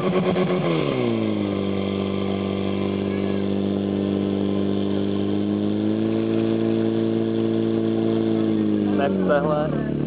Next, Bella.